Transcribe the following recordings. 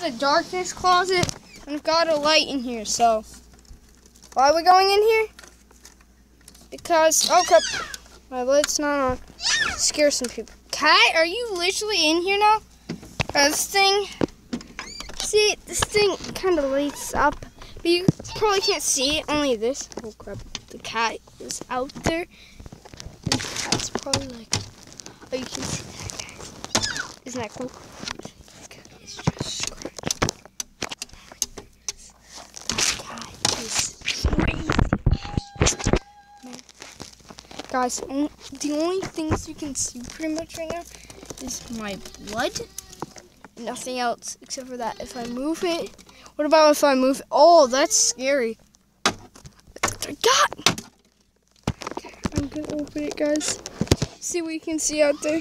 the darkness closet and got a light in here, so why are we going in here? Because oh crap. My light's not on. Scare some people. Cat, are you literally in here now? Uh, this thing see this thing kinda lights up. But you probably can't see it, only this. Oh crap. The cat is out there. The cat's probably like Oh you can see that guys. Isn't that cool? Guys, on- the only things you can see pretty much right now is my blood. Nothing else except for that. If I move it, what about if I move? Oh, that's scary. God. Okay, I'm gonna open it, guys. See what you can see out there.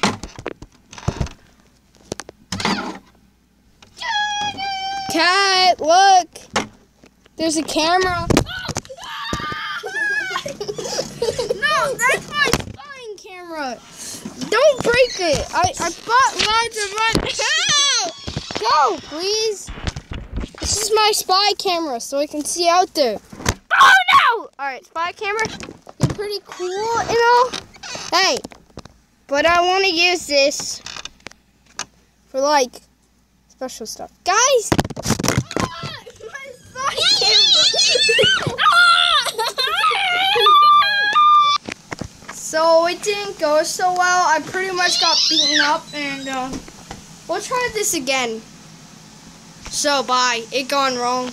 Cat, look. There's a camera. That's my spying camera. Don't break it. I, I bought lots of money. Go, please. This is my spy camera, so I can see out there. Oh no! All right, spy camera. You're pretty cool, you know. Hey, but I want to use this for like special stuff, guys. So it didn't go so well. I pretty much got beaten up, and uh, we'll try this again. So bye. It gone wrong.